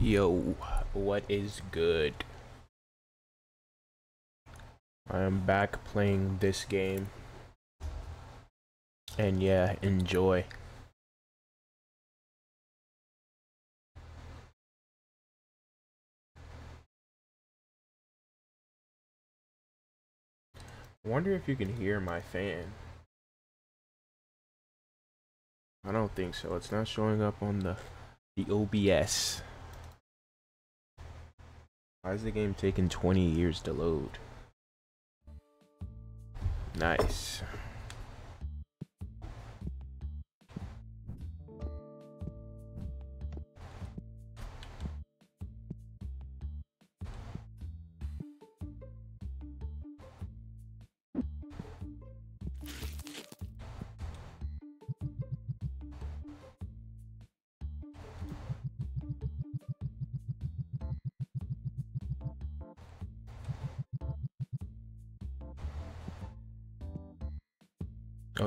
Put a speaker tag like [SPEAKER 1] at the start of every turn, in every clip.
[SPEAKER 1] Yo, what is good? I am back playing this game. And yeah, enjoy. Wonder if you can hear my fan. I don't think so. It's not showing up on the the OBS. Why is the game taking 20 years to load? Nice.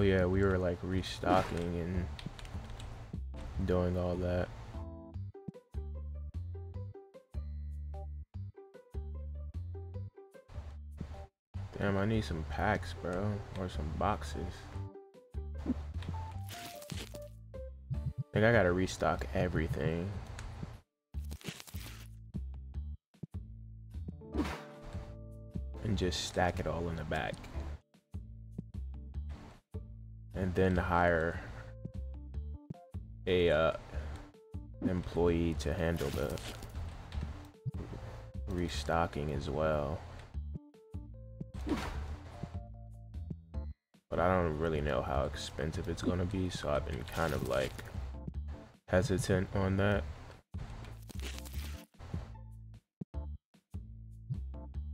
[SPEAKER 1] Oh yeah, we were like restocking and doing all that. Damn, I need some packs, bro, or some boxes. I think I gotta restock everything. And just stack it all in the back and then hire a uh, employee to handle the restocking as well. But I don't really know how expensive it's gonna be, so I've been kind of like hesitant on that.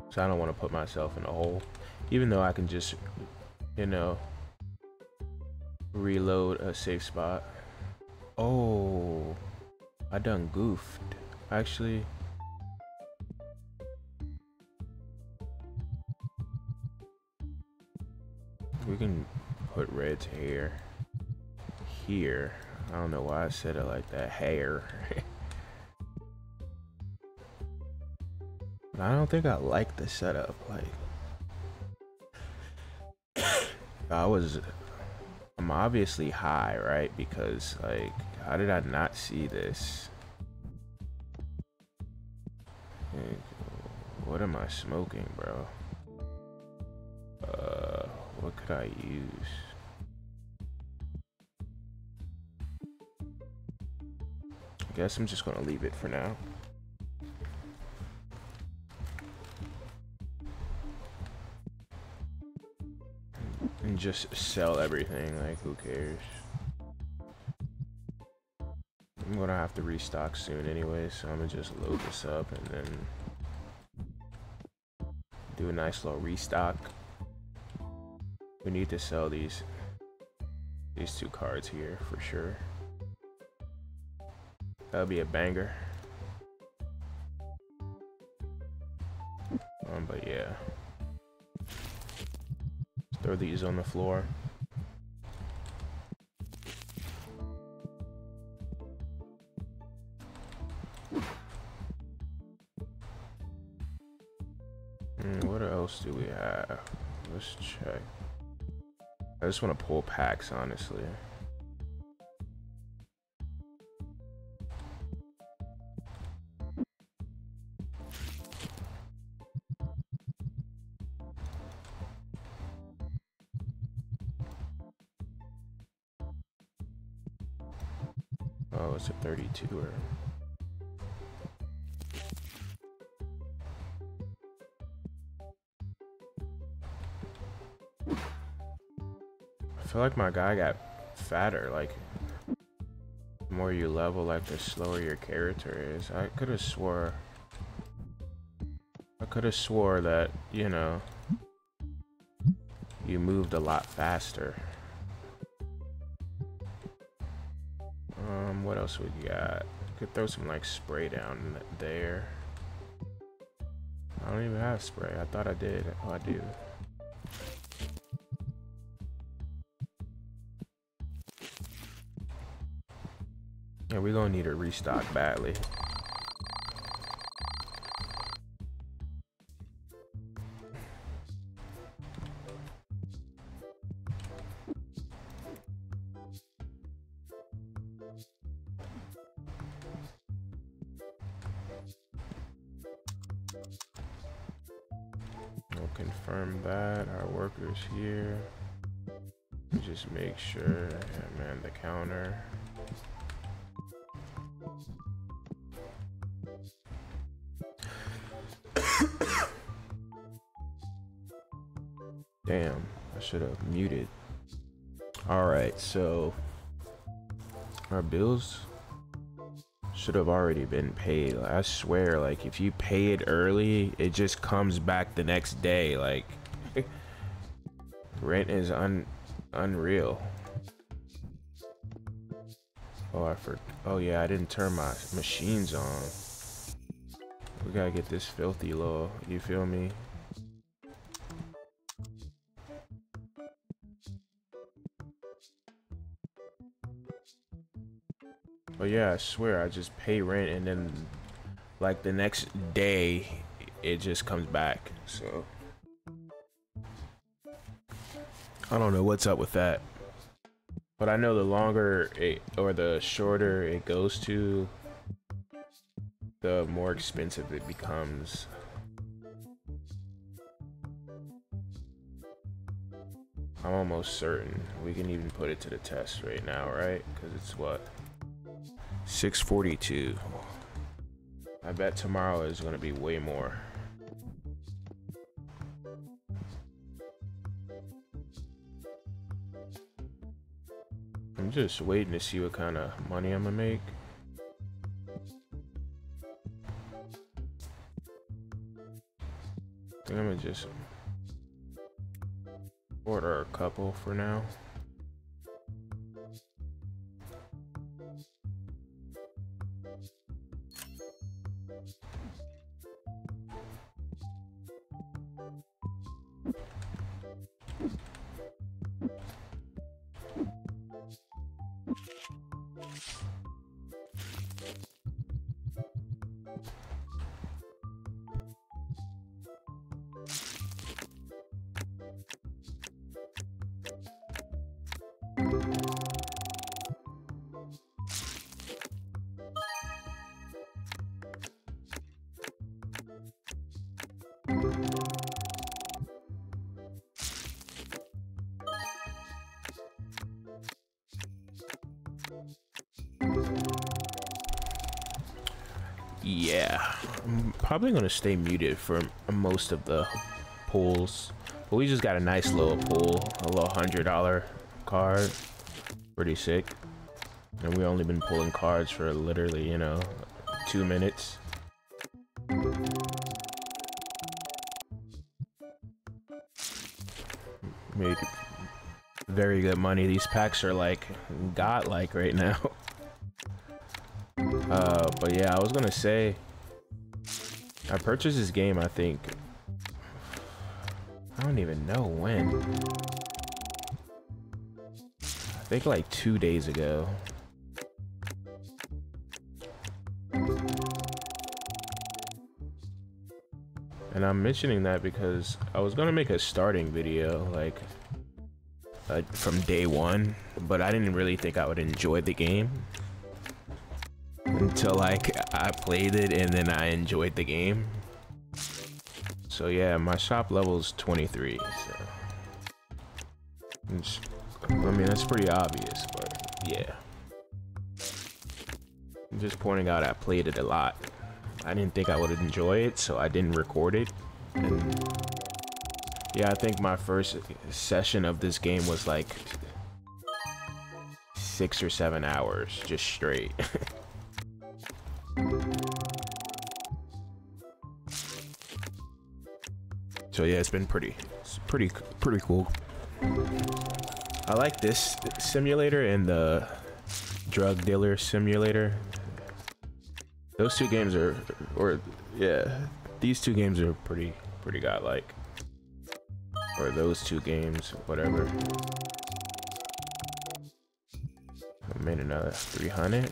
[SPEAKER 1] So I don't want to put myself in a hole, even though I can just, you know, reload a safe spot. Oh, I done goofed. Actually, we can put red's hair here. I don't know why I said it like that. Hair. I don't think I like the setup. Like, I was I'm obviously high, right? Because, like, how did I not see this? what am I smoking, bro? Uh, what could I use? I guess I'm just gonna leave it for now. And just sell everything. Like, who cares? I'm gonna have to restock soon anyway, so I'm gonna just load this up and then do a nice little restock. We need to sell these these two cards here for sure. That'll be a banger. Um, but yeah. Throw these on the floor. Mm, what else do we have? Let's check. I just want to pull packs, honestly. It's a 32 or I feel like my guy got fatter like the more you level like the slower your character is. I could have swore I could have swore that you know you moved a lot faster else we got? Could throw some like spray down there. I don't even have spray. I thought I did. Oh, I do. Yeah, we're gonna need a restock badly. Bills should have already been paid. I swear, like if you pay it early, it just comes back the next day. Like rent is un unreal. Oh, I for oh yeah, I didn't turn my machines on. We gotta get this filthy law. You feel me? But yeah, I swear I just pay rent and then like the next day it just comes back. So I don't know what's up with that. But I know the longer it or the shorter it goes to the more expensive it becomes. I'm almost certain we can even put it to the test right now, right? Because it's what? 642. I bet tomorrow is going to be way more. I'm just waiting to see what kind of money I'm going to make. I'm going to just order a couple for now. Probably gonna stay muted for most of the pulls. But we just got a nice little pull, a little hundred dollar card. Pretty sick. And we only been pulling cards for literally, you know, two minutes. Made very good money. These packs are like god-like right now. Uh, but yeah, I was gonna say, I purchased this game, I think, I don't even know when. I think like two days ago. And I'm mentioning that because I was gonna make a starting video, like, uh, from day one, but I didn't really think I would enjoy the game until like I played it and then I enjoyed the game. So yeah, my shop level is 23. So I mean that's pretty obvious, but yeah. I'm just pointing out I played it a lot. I didn't think I would enjoy it, so I didn't record it. And yeah, I think my first session of this game was like six or seven hours just straight. So yeah, it's been pretty, it's pretty, pretty cool. I like this simulator and the drug dealer simulator. Those two games are, or yeah, these two games are pretty, pretty godlike. Or those two games, whatever. I made another uh, 300.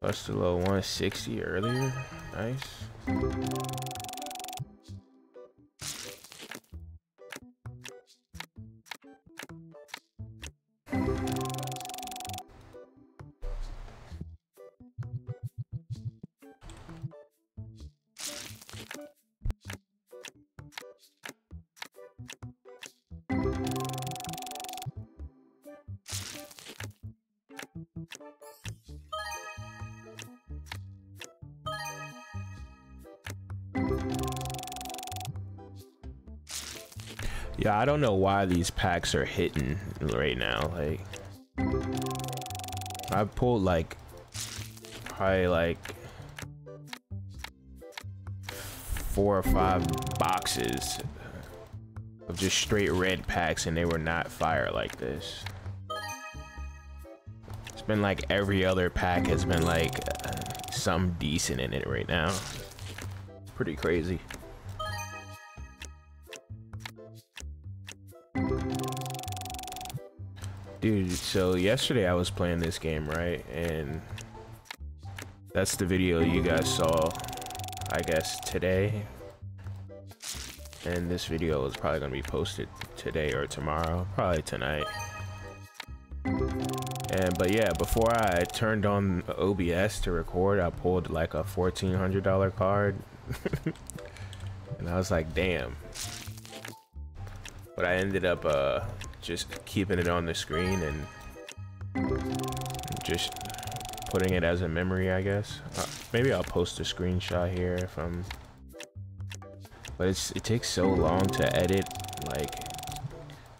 [SPEAKER 1] Plus a little 160 earlier. Nice. I don't know why these packs are hitting right now. Like, I pulled like, probably like four or five boxes of just straight red packs and they were not fire like this. It's been like every other pack has been like uh, some decent in it right now. It's pretty crazy. Dude, so yesterday I was playing this game, right? And that's the video you guys saw, I guess, today. And this video is probably gonna be posted today or tomorrow probably tonight. And but yeah before i turned on obs to record i pulled like a $1400 card. And i was like damn. But i ended up uh just keeping it on the screen and just putting it as a memory i guess. Uh, maybe i'll post a screenshot here if i'm but it's it takes so long to edit like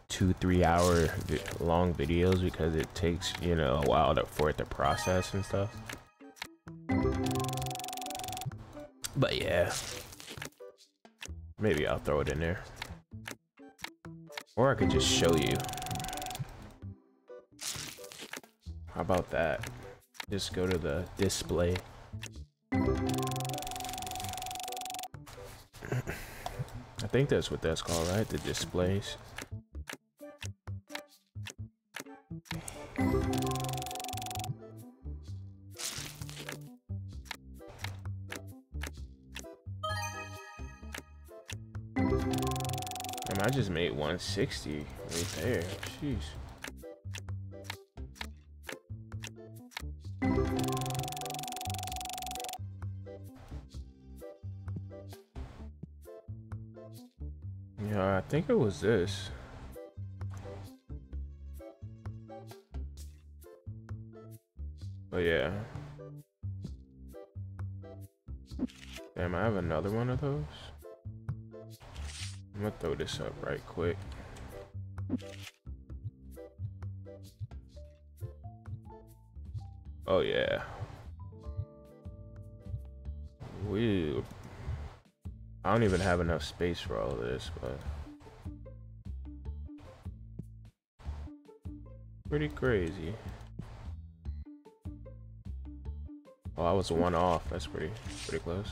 [SPEAKER 1] two three hour vi long videos because it takes you know a while to, for it to process and stuff. But yeah. Maybe I'll throw it in there or I could just show you how about that just go to the display I think that's what that's called, right? The displays. And I just made 160 right there. Jeez. Yeah, I think it was this. But yeah. Damn, I have another one of those. I'm gonna throw this up right quick. Oh yeah. We I don't even have enough space for all this, but Pretty crazy. Oh, I was one off. That's pretty, pretty close.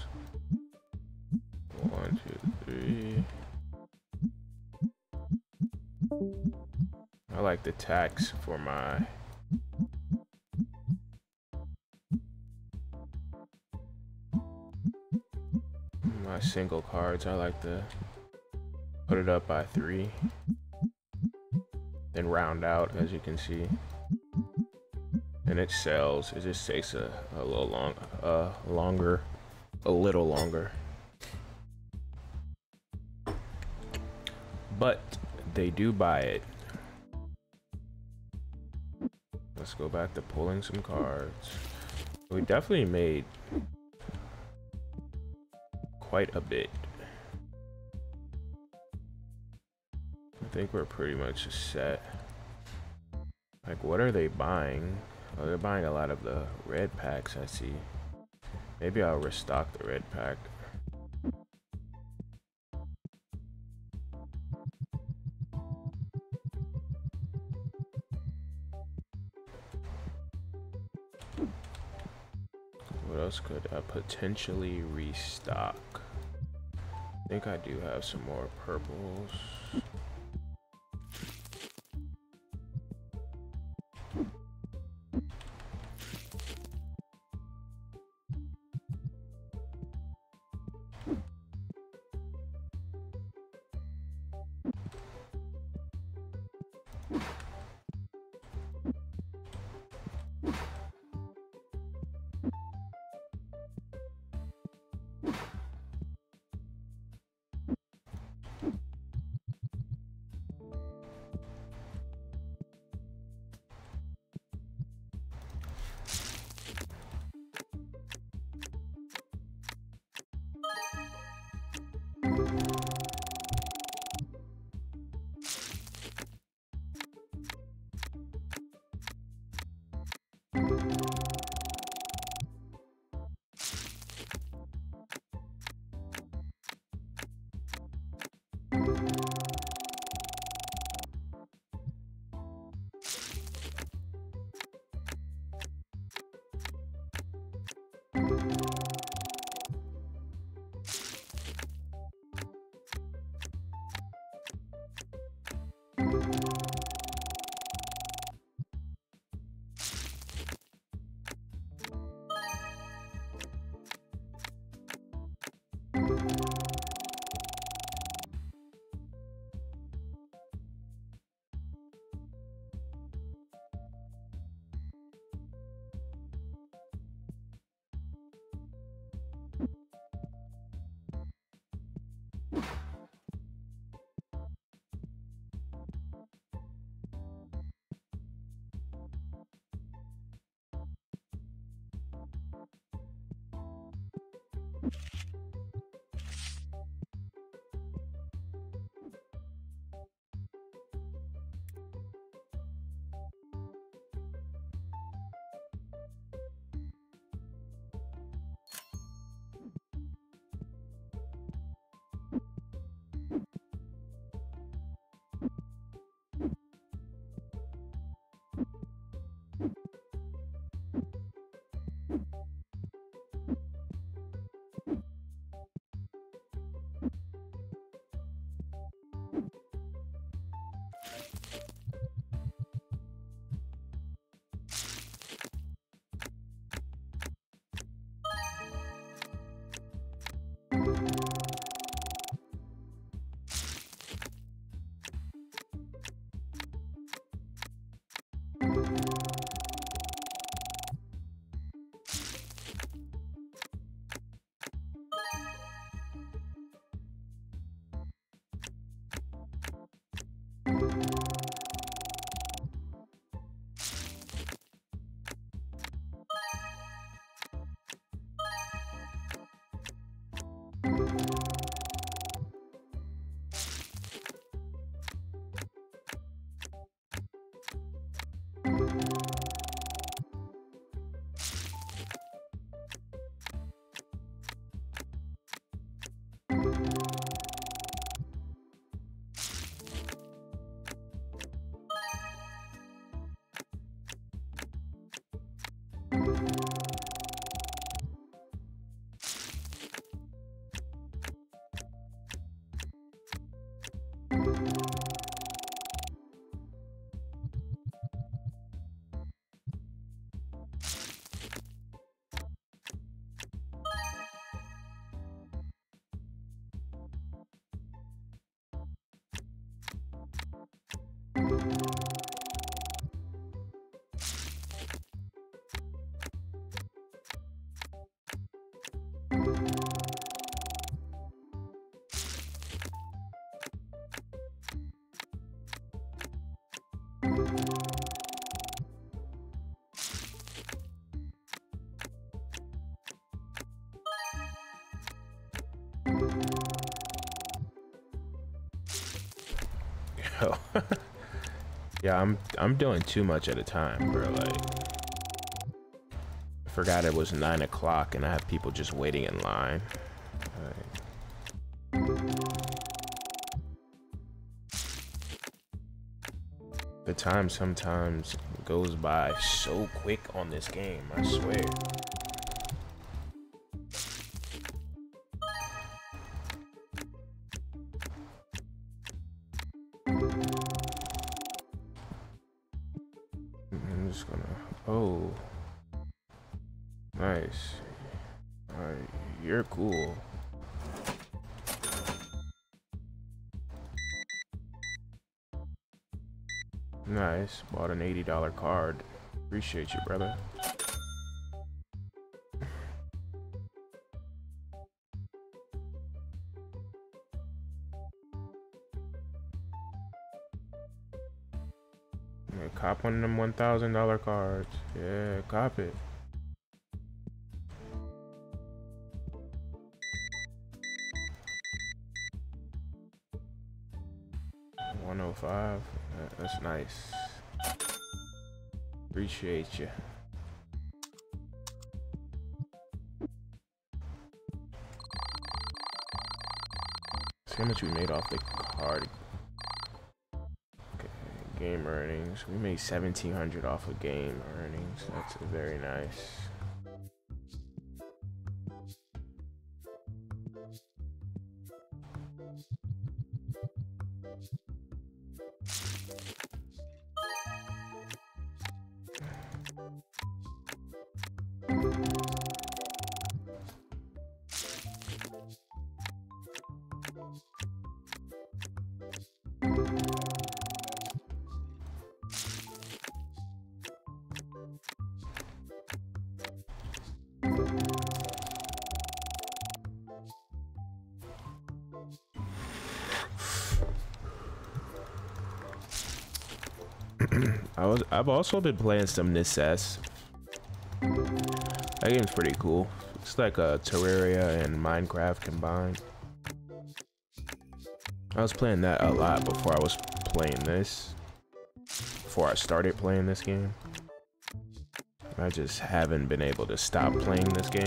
[SPEAKER 1] The tax for my my single cards. I like to put it up by three then round out as you can see. And it sells. It just takes a, a little long uh longer a little longer. But they do buy it go back to pulling some cards we definitely made quite a bit I think we're pretty much set. Like, what are they buying? Oh, they're buying a lot of the red packs, I see. Maybe I'll restock the red pack. Potentially restock? I think I do have some more purples. Yeah, I'm I'm doing too much at a time, bro. Like, I forgot it was nine o'clock and I have people just waiting in line. the time sometimes goes by so quick on this game, I swear. Appreciate you, brother. Cop one of them $1,000 cards. Yeah, cop it. One oh five. That's nice. Appreciate you. See how much we made off the card. Okay, game earnings. We made 1700 off of game earnings. That's very nice. I've also been playing some Necesse. That game's pretty cool. It's like a Terraria and Minecraft combined. I was playing that a lot before I was playing this. Before I started playing this game. I just haven't been able to stop playing this game.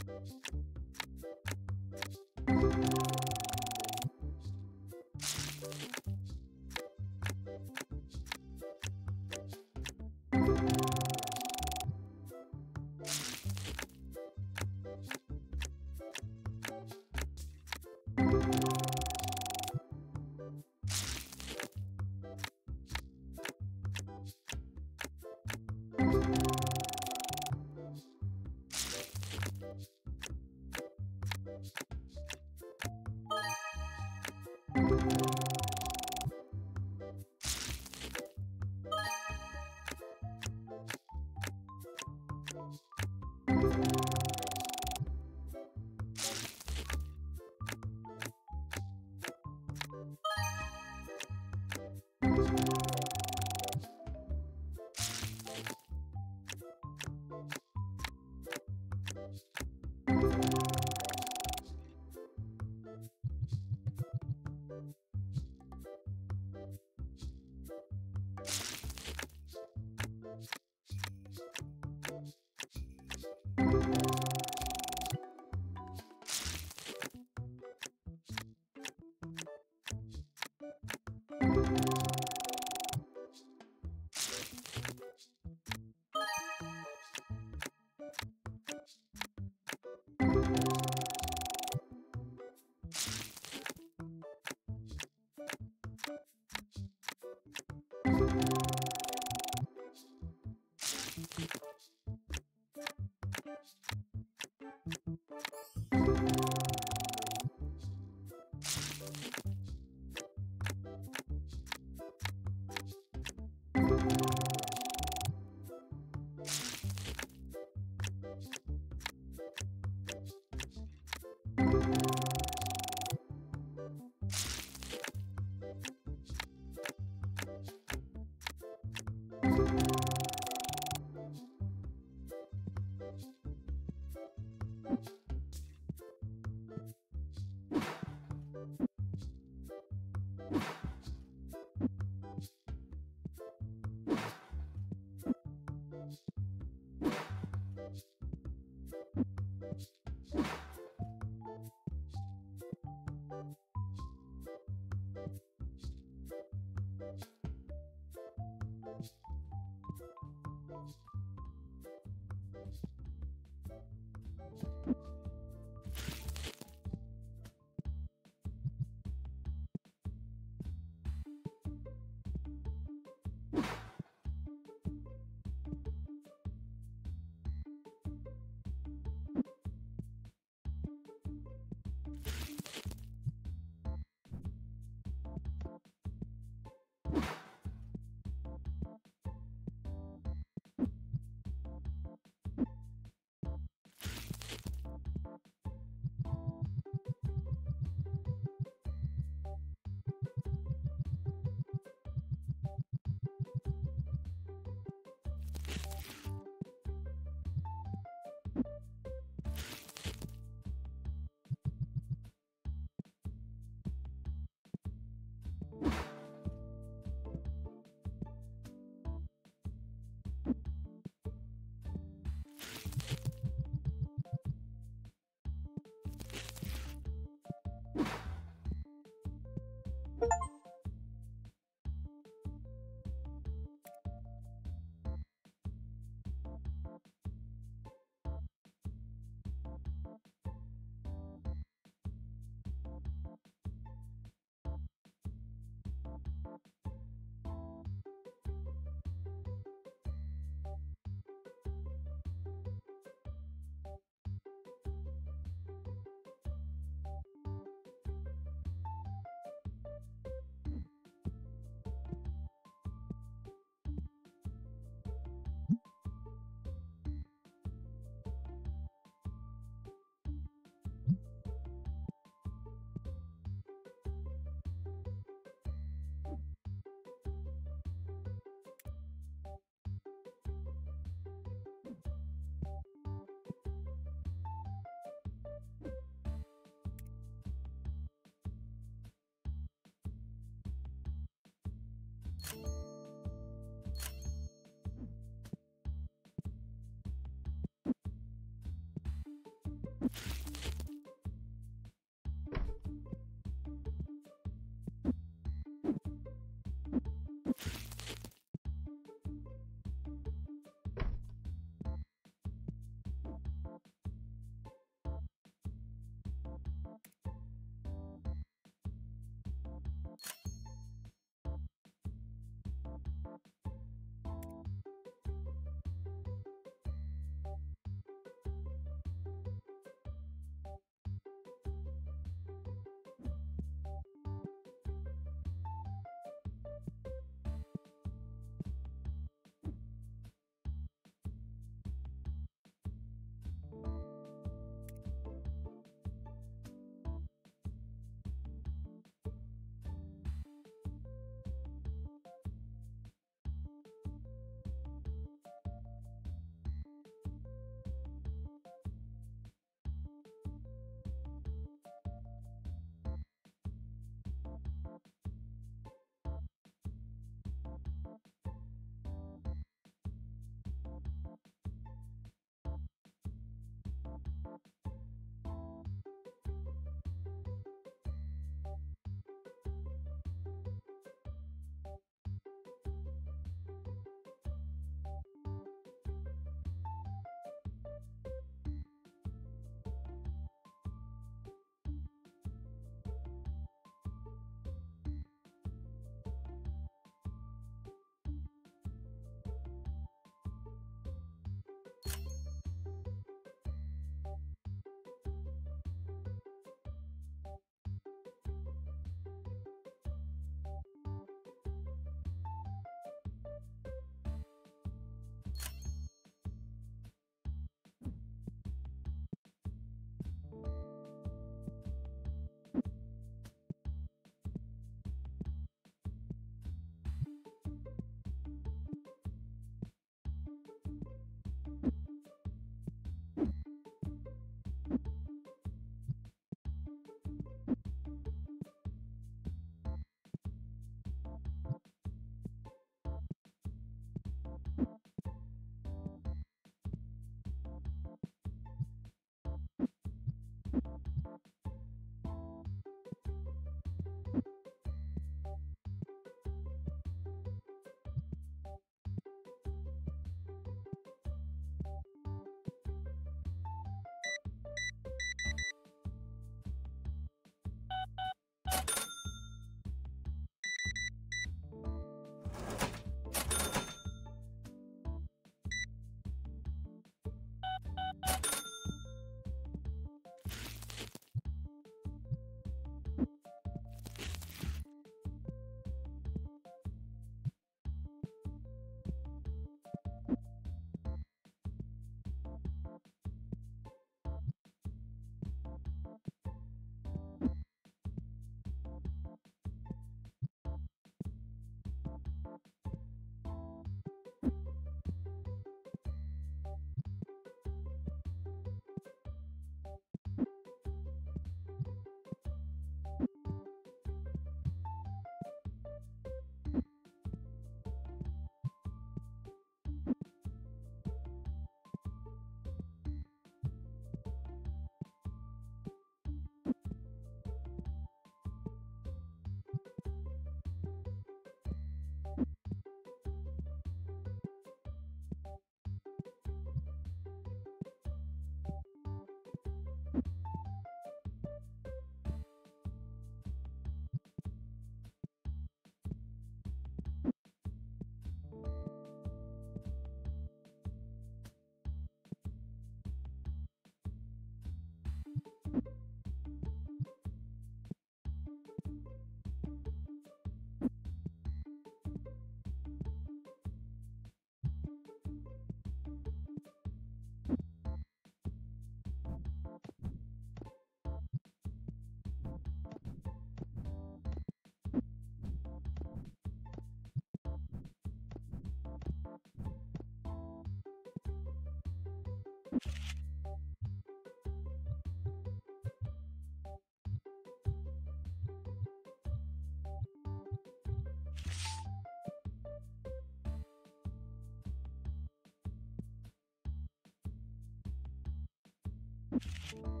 [SPEAKER 1] you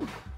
[SPEAKER 1] you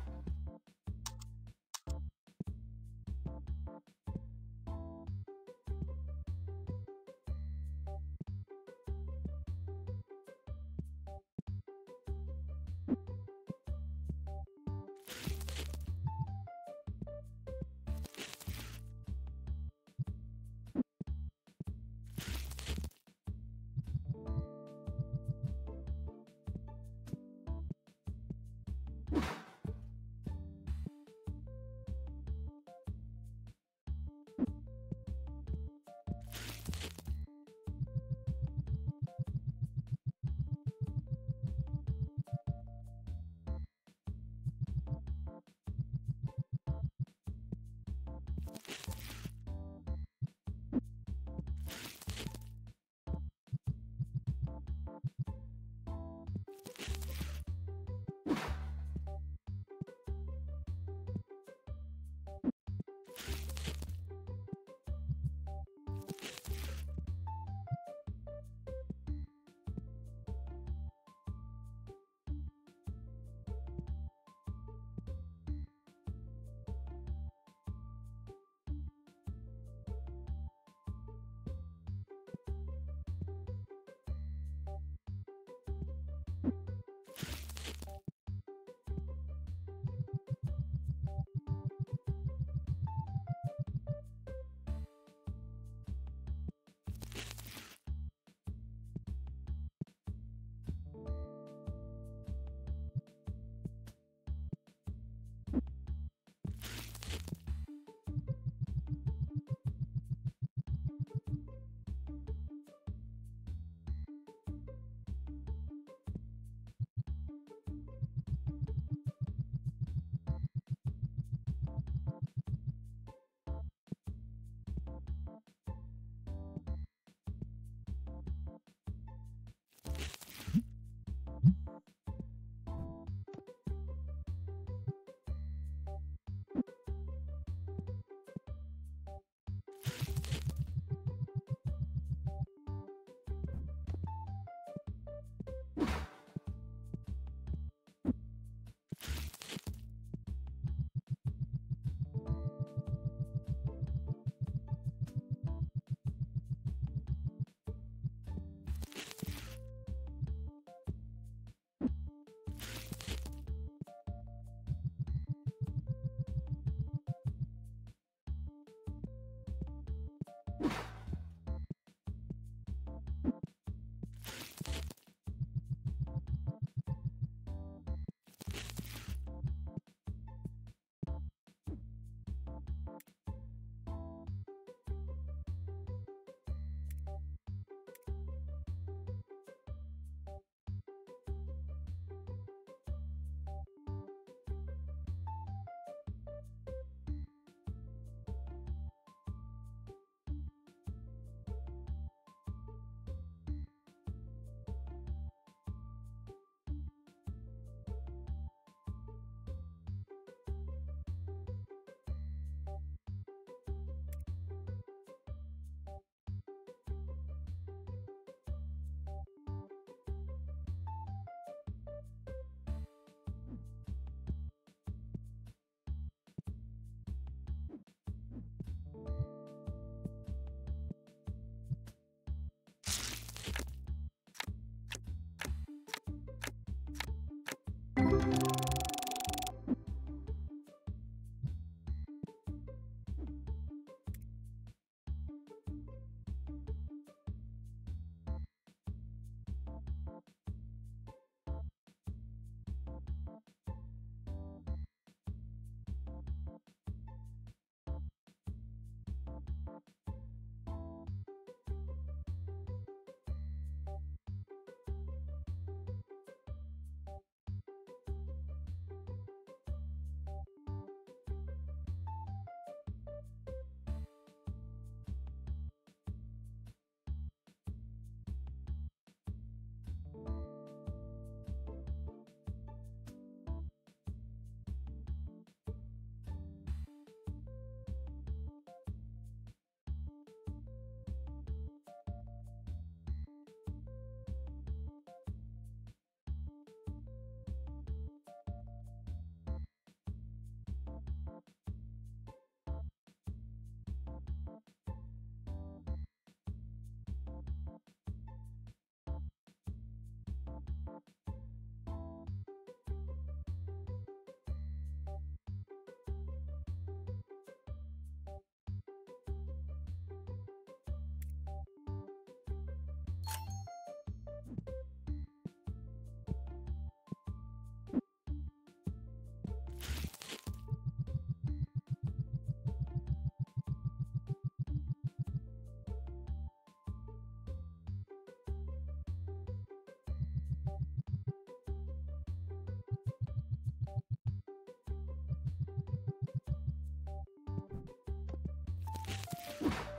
[SPEAKER 1] you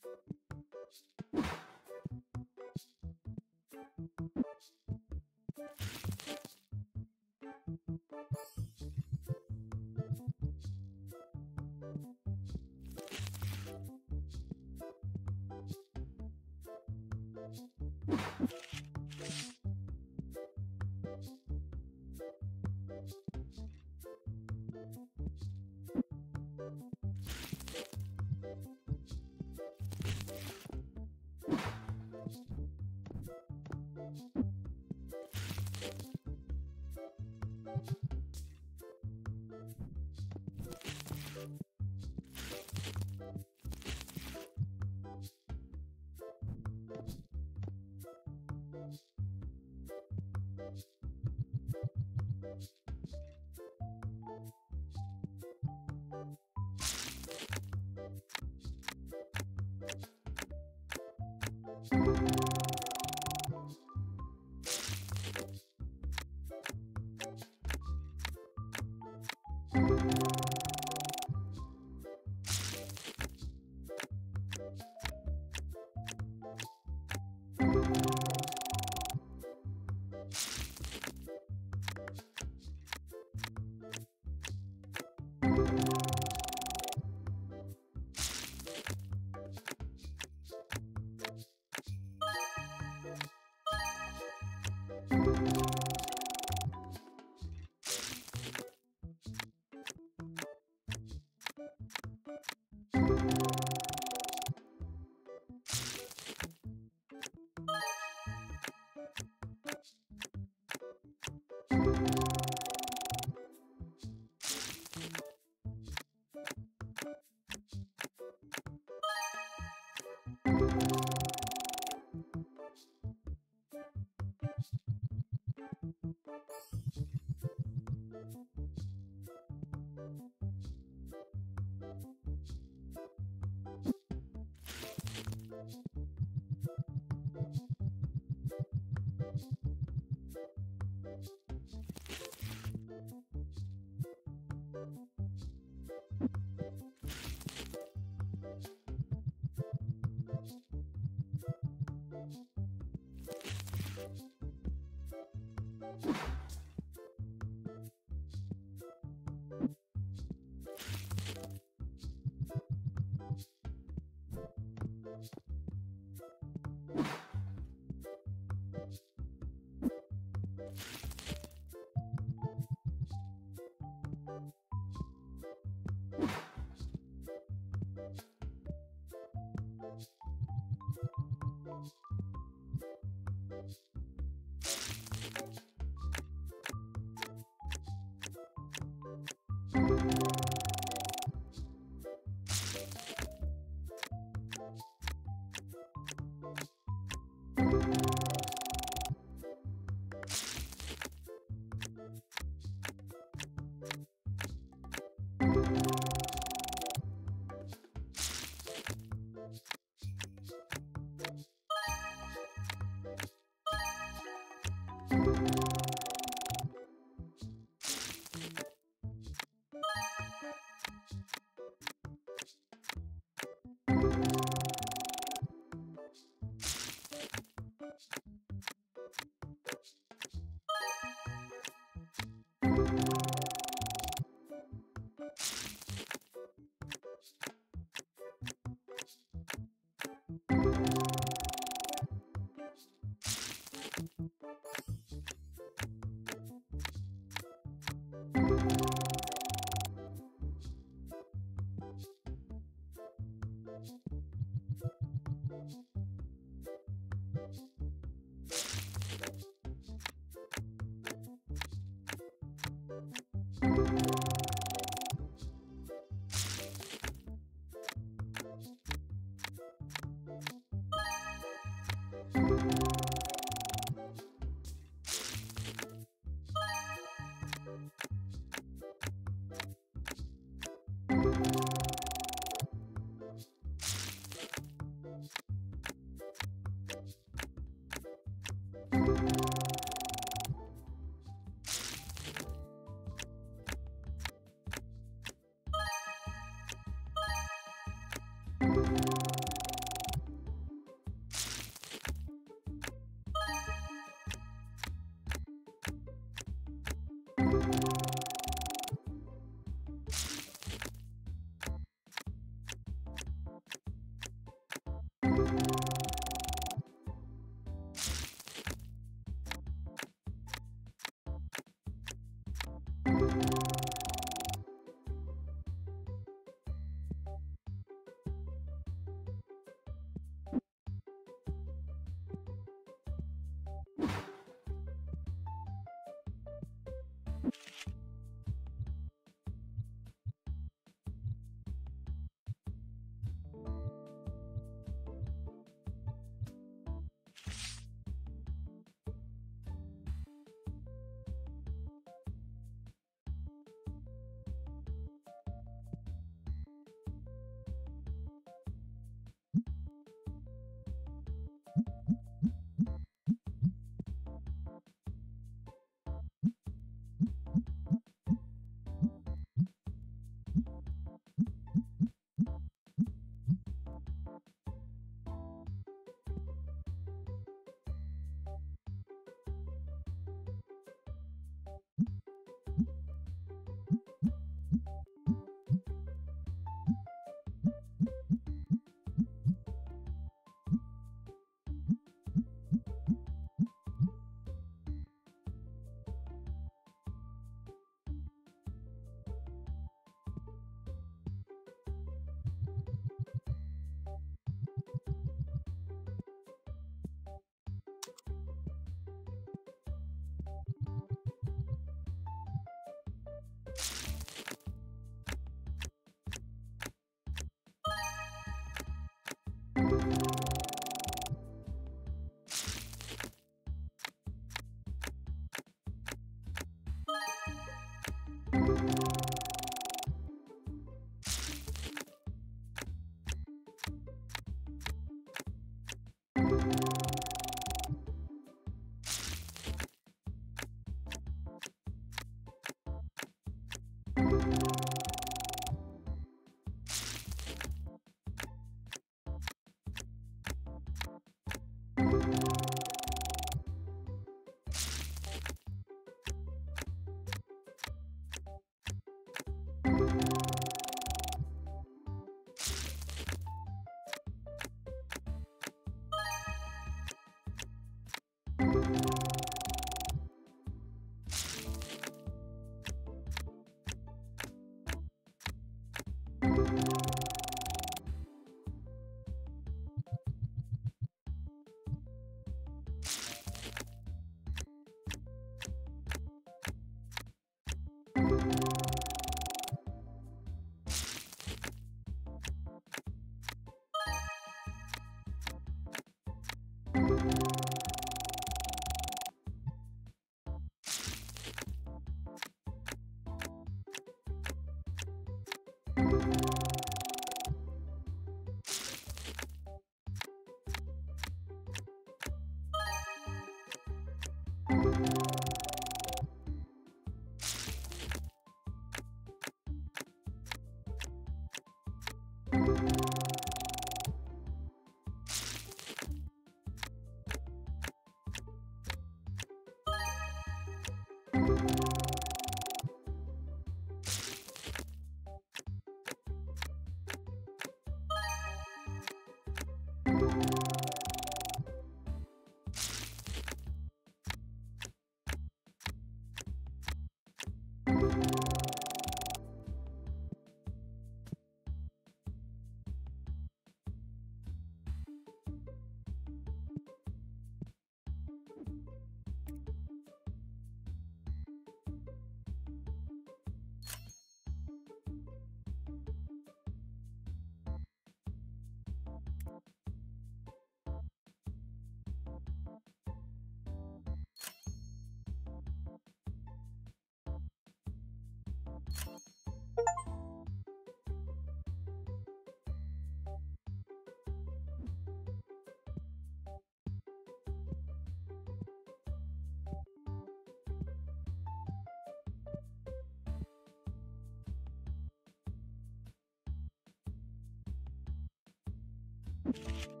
[SPEAKER 2] You.